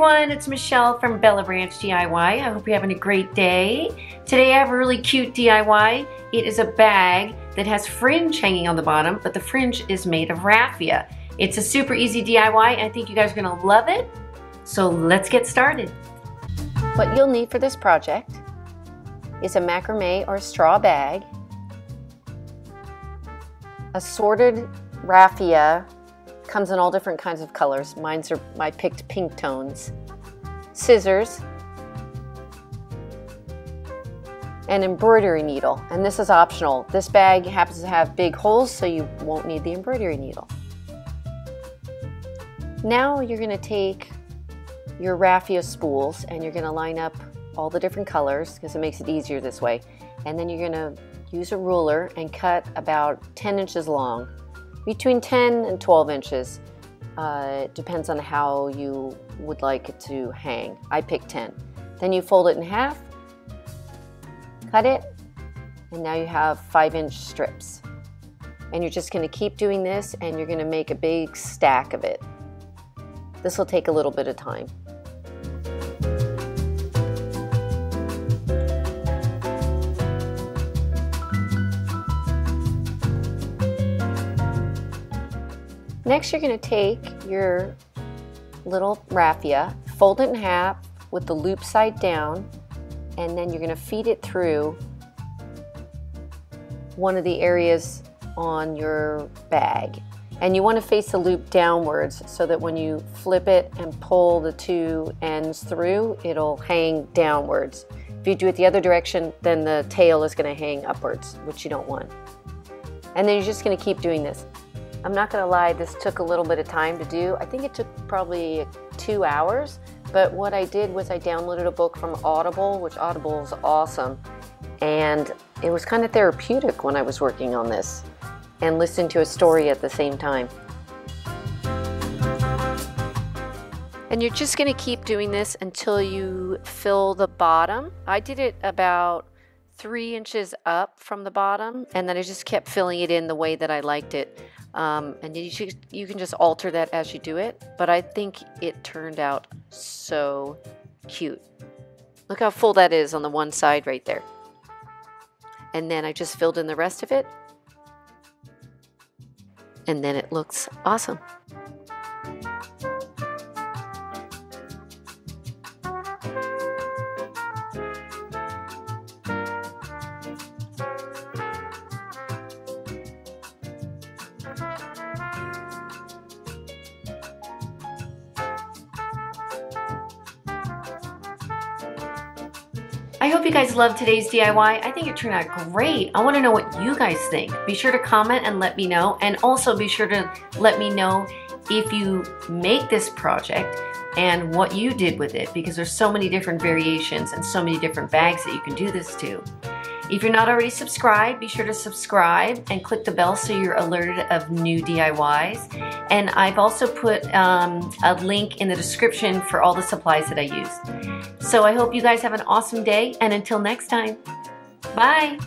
everyone, it's Michele from Bella Branch DIY. I hope you're having a great day. Today I have a really cute DIY. It is a bag that has fringe hanging on the bottom, but the fringe is made of raffia. It's a super easy DIY. I think you guys are gonna love it. So let's get started. What you'll need for this project is a macrame or straw bag, assorted raffia Comes in all different kinds of colors. Mine's are my picked pink tones. Scissors. An embroidery needle, and this is optional. This bag happens to have big holes, so you won't need the embroidery needle. Now you're gonna take your raffia spools and you're gonna line up all the different colors because it makes it easier this way. And then you're gonna use a ruler and cut about 10 inches long between 10 and 12 inches. Uh, it depends on how you would like it to hang. I pick 10. Then you fold it in half, cut it, and now you have five inch strips. And you're just gonna keep doing this and you're gonna make a big stack of it. This will take a little bit of time. Next, you're going to take your little raffia, fold it in half with the loop side down, and then you're going to feed it through one of the areas on your bag. And you want to face the loop downwards so that when you flip it and pull the two ends through, it'll hang downwards. If you do it the other direction, then the tail is going to hang upwards, which you don't want. And then you're just going to keep doing this. I'm not gonna lie, this took a little bit of time to do. I think it took probably two hours, but what I did was I downloaded a book from Audible, which Audible is awesome, and it was kind of therapeutic when I was working on this and listening to a story at the same time. And you're just gonna keep doing this until you fill the bottom. I did it about three inches up from the bottom and then I just kept filling it in the way that I liked it. Um, and you, should, you can just alter that as you do it. But I think it turned out so cute. Look how full that is on the one side right there. And then I just filled in the rest of it. And then it looks awesome. I hope you guys loved today's DIY. I think it turned out great. I wanna know what you guys think. Be sure to comment and let me know. And also be sure to let me know if you make this project and what you did with it because there's so many different variations and so many different bags that you can do this to. If you're not already subscribed, be sure to subscribe and click the bell so you're alerted of new DIYs. And I've also put um, a link in the description for all the supplies that I used. So I hope you guys have an awesome day, and until next time, bye.